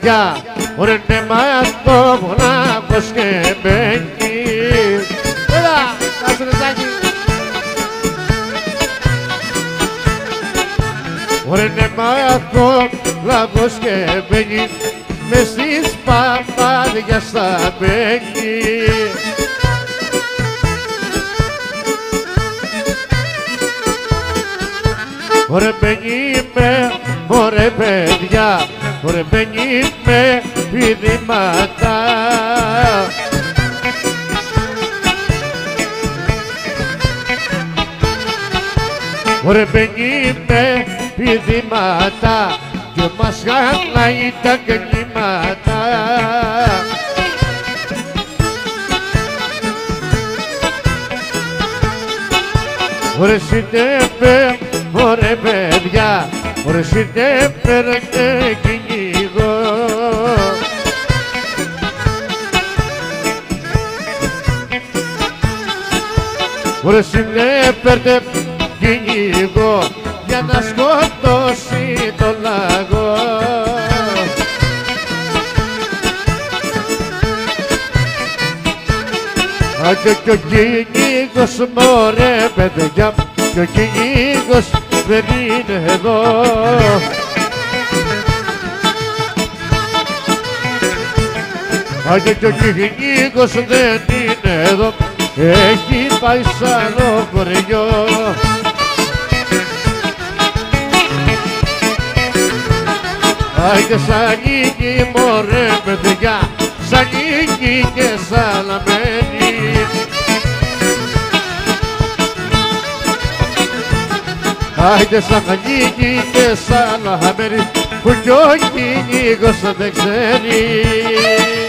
παιδιά Ωραία ναι μάτω μονάχος και μπαίνει Έλα, να σου ρεζάκι Ωραία ναι μάτω λαγός και μπαίνει Μες στις παπάδια στα μπαίνει Ωραία μπαίνει με, ωραία παιδιά Ωραία μπαίνει με πηδήματα Ωραία μπαίνει με πηδήματα και μας χαλάει τα κλίματα Ωραία συντέπε, ωραία παιδιά Ωραία συντέπε, ρε Ωραία συντέπε, κυνηγό για να σκοτώσει το λαγό Άντε κι ο κυνήγος μωρέ παιδιά κι ο κυνήγος δεν είναι εδώ. Άντε κι ο κυνήγος δεν είναι εδώ έχει πάει σαν ο χωριό. Άιντε σανίκι μωρέ παιδιά, σανίκι και σαλαμένη Άιντε σανίκι και σαλαμένη που κι ο κυνήγος δεν ξέρει